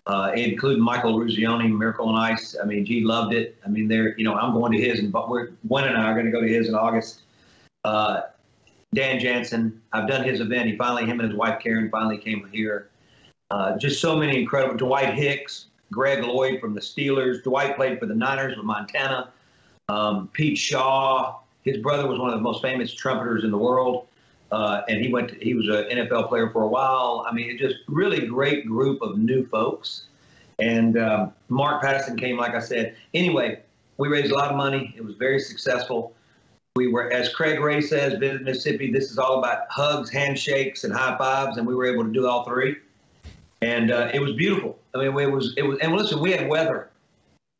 uh, including Mike Eruzione, Miracle on Ice. I mean, G loved it. I mean, they're, you know, I'm going to his, and but we're, Gwen and I are going to go to his in August. Uh, Dan Jansen, I've done his event. He finally, him and his wife Karen, finally came here. Uh, just so many incredible. Dwight Hicks, Greg Lloyd from the Steelers. Dwight played for the Niners with Montana. Um, Pete Shaw, his brother was one of the most famous trumpeters in the world, uh, and he went. To, he was an NFL player for a while. I mean, just really great group of new folks. And um, Mark Patterson came, like I said. Anyway, we raised a lot of money. It was very successful we were, as Craig Ray says, Visit Mississippi. This is all about hugs, handshakes, and high fives, and we were able to do all three, and uh, it was beautiful. I mean, it was it was. And listen, we had weather.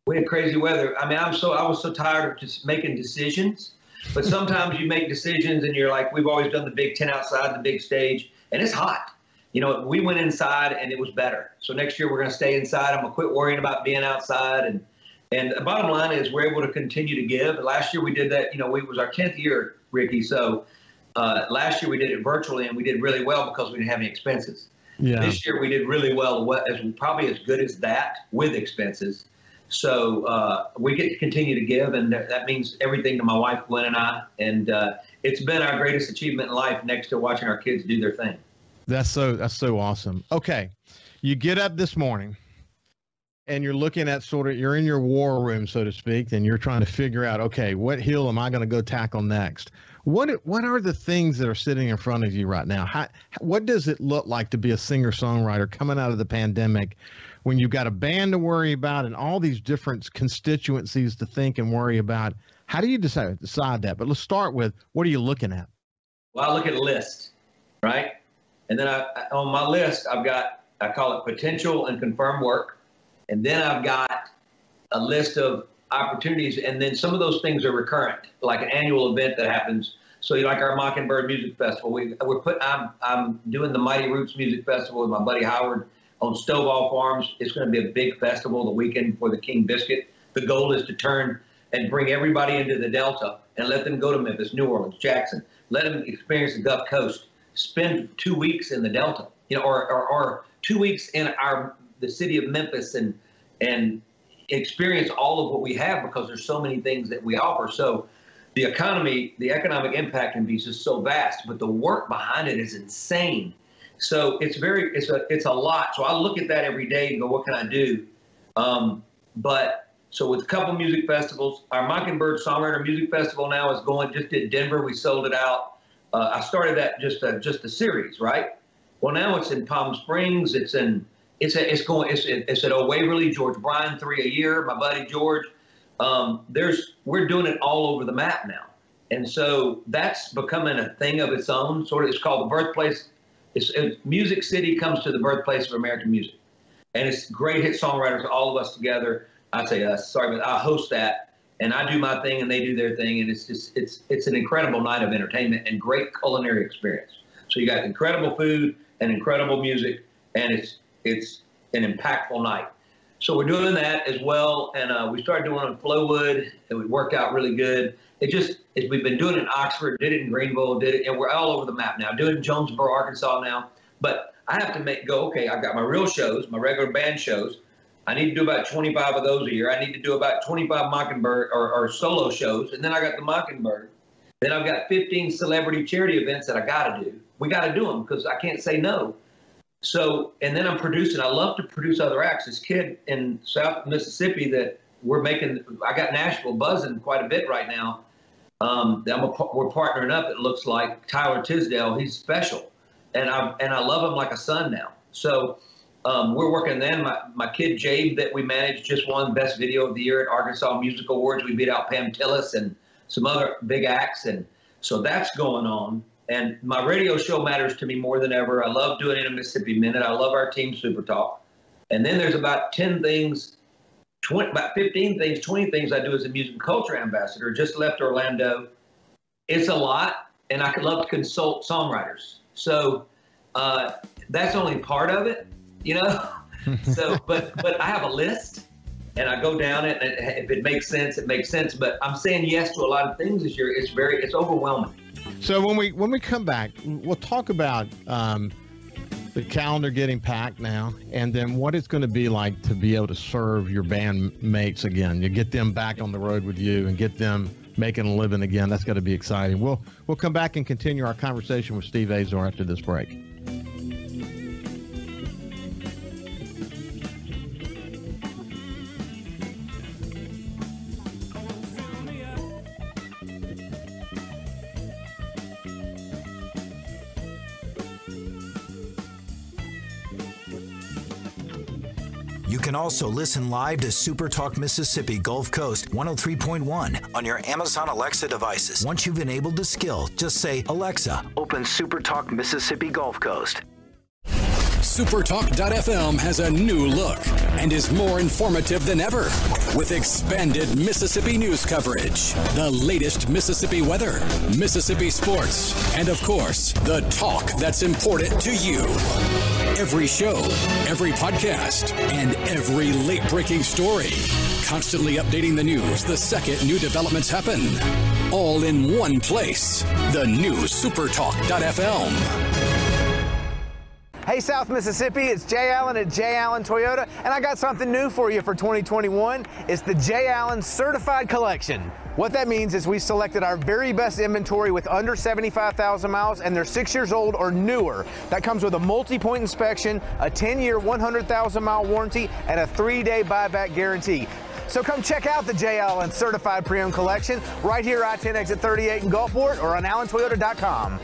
We had crazy weather. I mean, I'm so I was so tired of just making decisions. But sometimes you make decisions, and you're like, we've always done the big tent outside, the big stage, and it's hot. You know, we went inside, and it was better. So next year we're going to stay inside. I'm gonna quit worrying about being outside and and the bottom line is we're able to continue to give. Last year we did that. You know, it was our 10th year, Ricky. So uh, last year we did it virtually, and we did really well because we didn't have any expenses. Yeah. This year we did really well, as probably as good as that with expenses. So uh, we get to continue to give, and that means everything to my wife Gwen and I. And uh, it's been our greatest achievement in life, next to watching our kids do their thing. That's so that's so awesome. Okay, you get up this morning and you're looking at sort of you're in your war room so to speak and you're trying to figure out okay what hill am i going to go tackle next what what are the things that are sitting in front of you right now How, what does it look like to be a singer songwriter coming out of the pandemic when you've got a band to worry about and all these different constituencies to think and worry about how do you decide decide that? But let's start with what are you looking at? Well i look at a list right? And then I, on my list i've got i call it potential and confirmed work. And then I've got a list of opportunities, and then some of those things are recurrent, like an annual event that happens. So, like our Mockingbird Music Festival, we, we're put. I'm I'm doing the Mighty Roots Music Festival with my buddy Howard on Stovall Farms. It's going to be a big festival the weekend for the King Biscuit. The goal is to turn and bring everybody into the Delta and let them go to Memphis, New Orleans, Jackson. Let them experience the Gulf Coast. Spend two weeks in the Delta, you know, or, or, or two weeks in our the city of Memphis and and experience all of what we have because there's so many things that we offer. So the economy, the economic impact can be just so vast, but the work behind it is insane. So it's very, it's a, it's a lot. So I look at that every day and go, what can I do? Um, but so with a couple music festivals, our Mockingbird Songwriter Music Festival now is going. Just did Denver, we sold it out. Uh, I started that just a, just a series, right? Well, now it's in Palm Springs. It's in it's a, it's going it's it's at Old Waverly, George Bryan, three a year. My buddy George. Um, there's we're doing it all over the map now, and so that's becoming a thing of its own. Sort of, it's called the birthplace. It's, it's Music City comes to the birthplace of American music, and it's great hit songwriters, all of us together. I say us, sorry, but I host that, and I do my thing, and they do their thing, and it's just it's it's an incredible night of entertainment and great culinary experience. So you got incredible food and incredible music, and it's it's an impactful night. So we're doing that as well, and uh, we started doing it in Flowood, and it worked out really good. It just is we've been doing it in Oxford, did it in Greenville, did it, and we're all over the map now. Doing Jonesboro, Arkansas now, but I have to make go. Okay, I've got my real shows, my regular band shows. I need to do about 25 of those a year. I need to do about 25 Mockingbird or, or solo shows, and then I got the Mockingbird. Then I've got 15 celebrity charity events that I got to do. We got to do them because I can't say no. So, and then I'm producing. I love to produce other acts. This kid in South Mississippi that we're making. I got Nashville buzzing quite a bit right now. Um, I'm a, we're partnering up. It looks like Tyler Tisdale. He's special, and I and I love him like a son now. So um, we're working. Then my my kid Jabe that we managed just won Best Video of the Year at Arkansas Music Awards. We beat out Pam Tillis and some other big acts, and so that's going on. And my radio show matters to me more than ever. I love doing it in Mississippi Minute. I love our team, Super Talk. And then there's about 10 things, 20, about 15 things, 20 things I do as a music and culture ambassador. Just left Orlando. It's a lot, and I could love to consult songwriters. So uh, that's only part of it, you know? so, but but I have a list, and I go down it, and if it makes sense, it makes sense. But I'm saying yes to a lot of things this year. It's very, it's overwhelming. So when we when we come back, we'll talk about um, the calendar getting packed now, and then what it's going to be like to be able to serve your bandmates again. You get them back on the road with you and get them making a living again. That's got to be exciting. We'll we'll come back and continue our conversation with Steve Azar after this break. Can also listen live to Super Talk Mississippi Gulf Coast 103.1 on your Amazon Alexa devices. Once you've enabled the skill, just say, Alexa, open Super Talk Mississippi Gulf Coast. Supertalk.fm has a new look and is more informative than ever with expanded Mississippi news coverage, the latest Mississippi weather, Mississippi sports, and of course, the talk that's important to you. Every show, every podcast, and every late breaking story. Constantly updating the news the second new developments happen. All in one place. The new Supertalk.fm. Hey, South Mississippi, it's Jay Allen at Jay Allen Toyota, and I got something new for you for 2021. It's the Jay Allen Certified Collection. What that means is we selected our very best inventory with under 75,000 miles and they're six years old or newer. That comes with a multi-point inspection, a 10-year, 100,000 mile warranty, and a three-day buyback guarantee. So come check out the Jay Allen Certified Pre-Owned Collection right here I-10 Exit 38 in Gulfport or on allentoyota.com.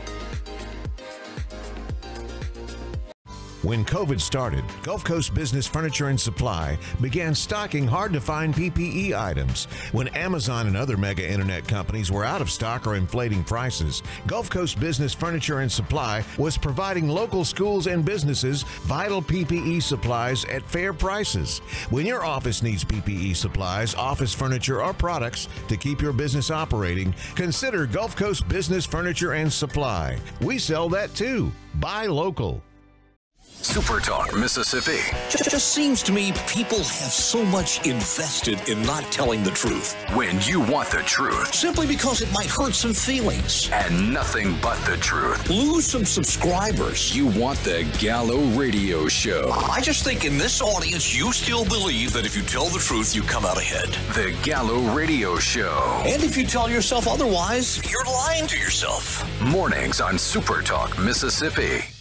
When COVID started, Gulf Coast Business Furniture and Supply began stocking hard to find PPE items. When Amazon and other mega internet companies were out of stock or inflating prices, Gulf Coast Business Furniture and Supply was providing local schools and businesses vital PPE supplies at fair prices. When your office needs PPE supplies, office furniture, or products to keep your business operating, consider Gulf Coast Business Furniture and Supply. We sell that too. Buy local. Super Talk, Mississippi. It just seems to me people have so much invested in not telling the truth. When you want the truth. Simply because it might hurt some feelings. And nothing but the truth. Lose some subscribers. You want the Gallo Radio Show. I just think in this audience, you still believe that if you tell the truth, you come out ahead. The Gallo Radio Show. And if you tell yourself otherwise, you're lying to yourself. Mornings on Super Talk, Mississippi.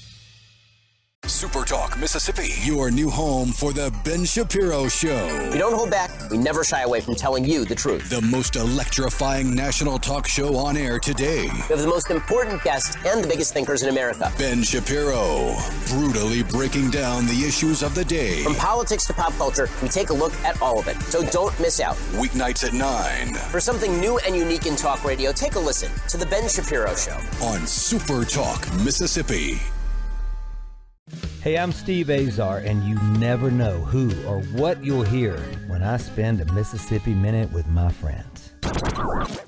Super Talk Mississippi, your new home for the Ben Shapiro Show. We don't hold back. We never shy away from telling you the truth. The most electrifying national talk show on air today. We have the most important guests and the biggest thinkers in America. Ben Shapiro, brutally breaking down the issues of the day. From politics to pop culture, we take a look at all of it. So don't miss out. Weeknights at 9. For something new and unique in talk radio, take a listen to The Ben Shapiro Show. On Super Talk Mississippi. Hey, I'm Steve Azar, and you never know who or what you'll hear when I spend a Mississippi minute with my friends.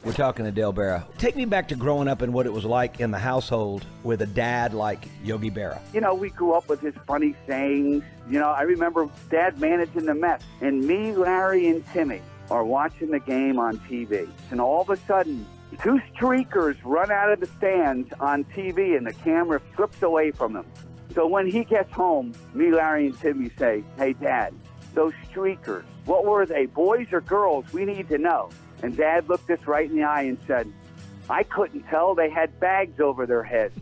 We're talking to Dale Berra. Take me back to growing up and what it was like in the household with a dad like Yogi Berra. You know, we grew up with his funny sayings. You know, I remember dad managing the Mets, and me, Larry, and Timmy are watching the game on TV. And all of a sudden, two streakers run out of the stands on TV, and the camera flips away from them. So when he gets home, me, Larry, and Timmy say, Hey, Dad, those streakers, what were they, boys or girls? We need to know. And Dad looked us right in the eye and said, I couldn't tell. They had bags over their heads.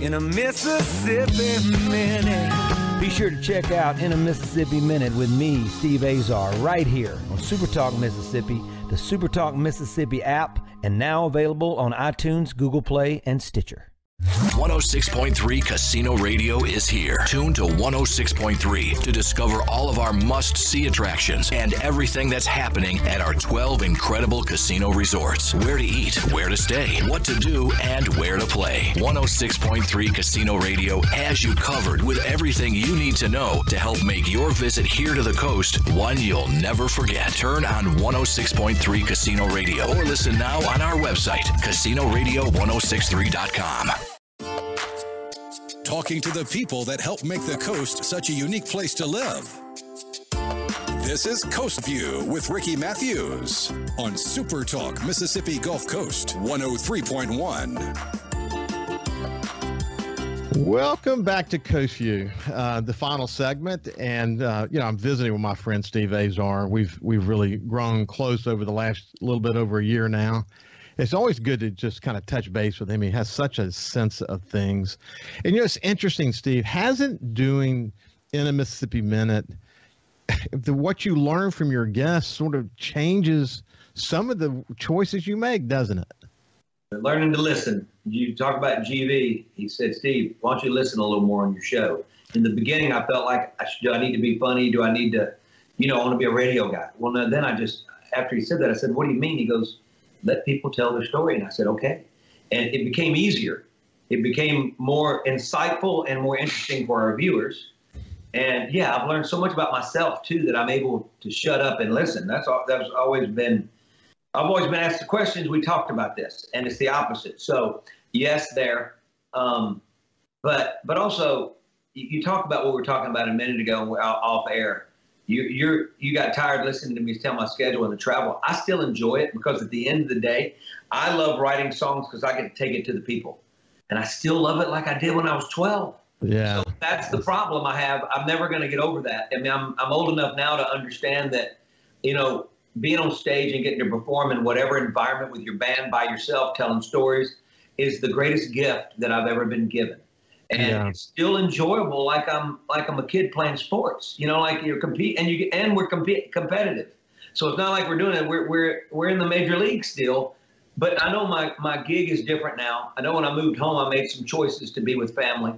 In a Mississippi minute. Be sure to check out In a Mississippi Minute with me, Steve Azar, right here on Super Talk Mississippi, the SuperTalk Mississippi app, and now available on iTunes, Google Play, and Stitcher. 106.3 Casino Radio is here. Tune to 106.3 to discover all of our must see attractions and everything that's happening at our 12 incredible casino resorts. Where to eat, where to stay, what to do, and where to play. 106.3 Casino Radio has you covered with everything you need to know to help make your visit here to the coast one you'll never forget. Turn on 106.3 Casino Radio or listen now on our website, casinoradio1063.com. Talking to the people that help make the coast such a unique place to live. This is Coast Vue with Ricky Mathews on Super Talk Mississippi Gulf Coast 103.1. Welcome back to Coast Vue, uh, the final segment, and uh, you know I'm visiting with my friend Steve Azar. We've we've really grown close over the last little bit over a year now. It's always good to just kind of touch base with him. He has such a sense of things, and you know it's interesting. Steve hasn't doing in a Mississippi Minute. The, what you learn from your guests sort of changes some of the choices you make, doesn't it? Learning to listen. You talk about GV. He said, Steve, why don't you listen a little more on your show? In the beginning, I felt like, I should, do I need to be funny? Do I need to, you know, I want to be a radio guy? Well, no, then I just, after he said that, I said, what do you mean? He goes, let people tell their story. And I said, okay. And it became easier. It became more insightful and more interesting for our viewers. And yeah, I've learned so much about myself too that I'm able to shut up and listen. That's all, that's always been. I've always been asked the questions. We talked about this, and it's the opposite. So yes, there, um, but but also you, you talk about what we were talking about a minute ago off air. You you're you got tired listening to me tell my schedule and the travel. I still enjoy it because at the end of the day, I love writing songs because I get to take it to the people, and I still love it like I did when I was 12. Yeah. So that's the problem I have. I'm never going to get over that. I mean, I'm, I'm old enough now to understand that, you know, being on stage and getting to perform in whatever environment with your band by yourself, telling stories, is the greatest gift that I've ever been given. And Yeah. it's still enjoyable, like I'm like I'm a kid playing sports. You know, like you're compete and you and we're compete competitive. So it's not like we're doing it. We're we're we're in the major league still. But I know my my gig is different now. I know when I moved home, I made some choices to be with family.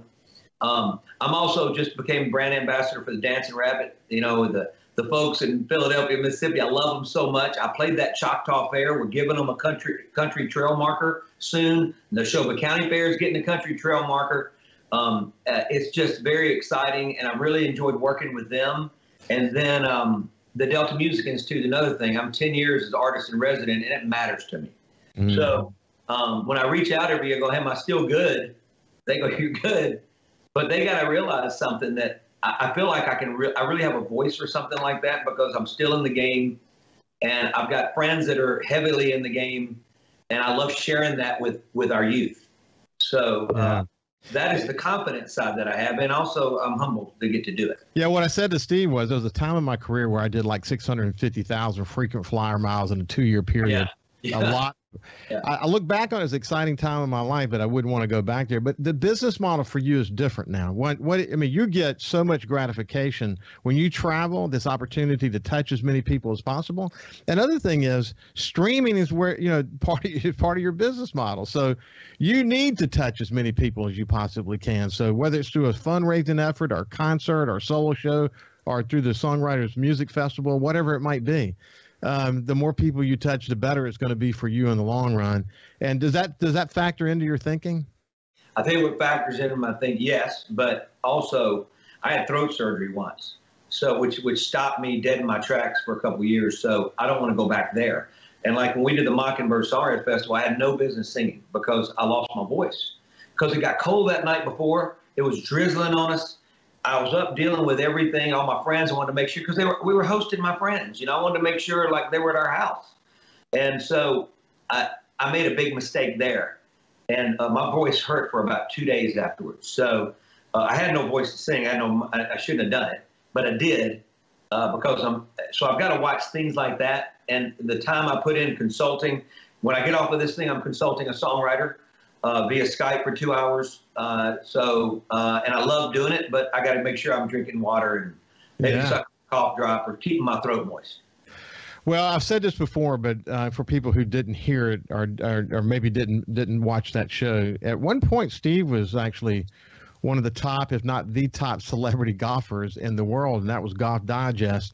Um, I'm also just became brand ambassador for the Dancing Rabbit. You know, the the folks in Philadelphia, Mississippi. I love them so much. I played that Choctaw Fair. We're giving them a country country trail marker soon. The Neshoba County Fair is getting a country trail marker. Um, uh, it's just very exciting, and I really enjoyed working with them. And then um, the Delta Music Institute, another thing. I'm 10 years as artist in resident, and it matters to me. Mm. So um, when I reach out every year, go, hey, am I still good? They go, "You're good," but they got to realize something that I, I feel like I can. Re- I really have a voice for something like that because I'm still in the game, and I've got friends that are heavily in the game, and I love sharing that with with our youth. So. Uh, that is the confidence side that I have, and also I'm humbled to get to do it. Yeah, what I said to Steve was there was a time in my career where I did like 650,000 frequent flyer miles in a two year period. Yeah. A lot. Yeah. I, I look back on it as exciting time in my life, but I wouldn't want to go back there. But the business model for you is different now. What, what I mean, you get so much gratification when you travel. This opportunity to touch as many people as possible. Another thing is streaming is where you know part of, part of your business model. So you need to touch as many people as you possibly can. So whether it's through a fundraising effort, or concert, or solo show, or through the Songwriters Music Festival, whatever it might be um, the more people you touch, the better it's going to be for you in the long run. And does that does that factor into your thinking? I think what factors into my think yes, but also I had throat surgery once, so which which stopped me dead in my tracks for a couple years. So I don't want to go back there. And like when we did the Mockingbird Songwriters Festival, I had no business singing because I lost my voice because it got cold that night before. It was drizzling on us. I was up dealing with everything. All my friends, I wanted to make sure because they were we were hosting my friends. You know, I wanted to make sure like they were at our house, and so I I made a big mistake there, and uh, my voice hurt for about two days afterwards. So uh, I had no voice to sing. I no I, I shouldn't have done it, but I did uh, because I'm. So I've got to watch things like that, and the time I put in consulting. When I get off of this thing, I'm consulting a songwriter uh, via Skype for two hours. Uh, so, uh, and I love doing it, but I got to make sure I'm drinking water and maybe Yeah. suck a cough drop or keeping my throat moist. Well, I've said this before, but uh, for people who didn't hear it or, or or maybe didn't didn't watch that show, at one point Steve was actually one of the top, if not the top, celebrity golfers in the world, and that was Golf Digest.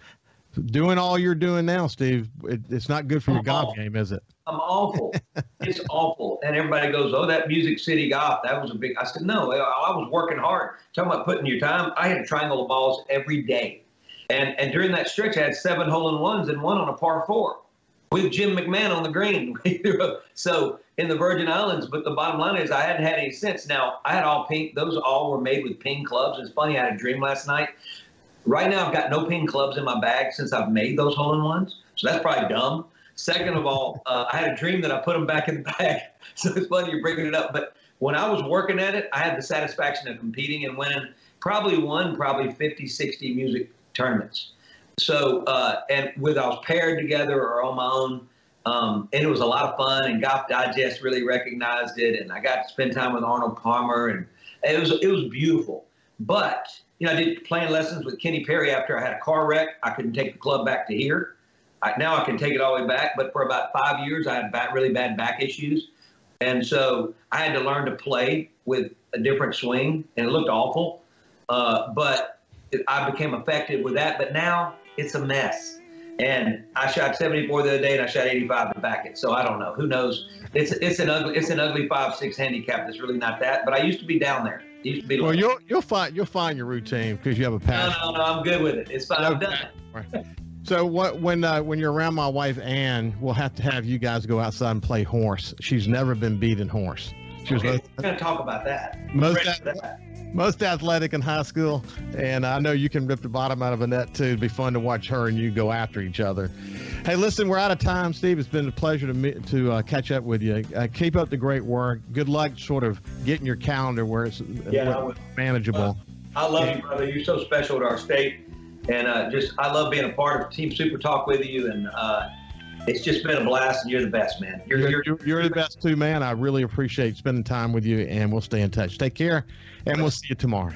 Doing all you're doing now, Steve, it, it's not good for your golf game, is it? I'm awful. it's awful. And everybody goes, "Oh, that Music City golf, that was a big." I said, "No, I, was working hard. Talking about putting your time. I had to triangle of balls every day, and and during that stretch, I had seven hole in ones and one on a par four with Jim McMahon on the green. so in the Virgin Islands, but the bottom line is, I hadn't had any sense. Now I had all pink. Those all were made with ping clubs. It's funny. I had a dream last night. Right now, I've got no ping clubs in my bag since I've made those hole in ones. So that's probably dumb. Second of all, uh, I had a dream that I put them back in the bag. So it's funny you're bringing it up. But when I was working at it, I had the satisfaction of competing and winning. Probably won probably 50, 60 music tournaments. So uh, and with I was paired together or on my own, um, and it was a lot of fun. And Golf Digest really recognized it, and I got to spend time with Arnold Palmer, and it was it was beautiful. But you know, I did playing lessons with Kenny Perry after I had a car wreck. I couldn't take the club back to here. I, now I can take it all the way back, but for about five years I had back, really bad back issues, and so I had to learn to play with a different swing, and it looked awful. Uh, but it, I became effective with that. But now it's a mess. And I shot 74 the other day, and I shot 85 to back it. So I don't know. Who knows? It's it's an ugly it's an ugly five six handicap. That's really not that. But I used to be down there. It used to be. Well, like- you'll you'll find you'll find your routine because you have a no, passion. no, no. I'm good with it. It's fine. I've done it. So what when uh, when you're around my wife Ann, we'll have to have you guys go outside and play horse. She's never been beaten horse. She was Okay, most, we're gonna talk about that. most that. most athletic in high school, and I know you can rip the bottom out of a net too. It'd be fun to watch her and you go after each other. Hey, listen, we're out of time, Steve. It's been a pleasure to meet, to uh, catch up with you. Uh, keep up the great work. Good luck, sort of getting your calendar where it's Yeah, where I it's will. manageable. I love you, brother. You're so special to our state, and uh, just, I love being a part of Team Super Talk with you. And uh, it's just been a blast, and you're the best, man. You're, you're, you're, you're the best, too, man. I really appreciate spending time with you, and we'll stay in touch. Take care, and we'll see you tomorrow.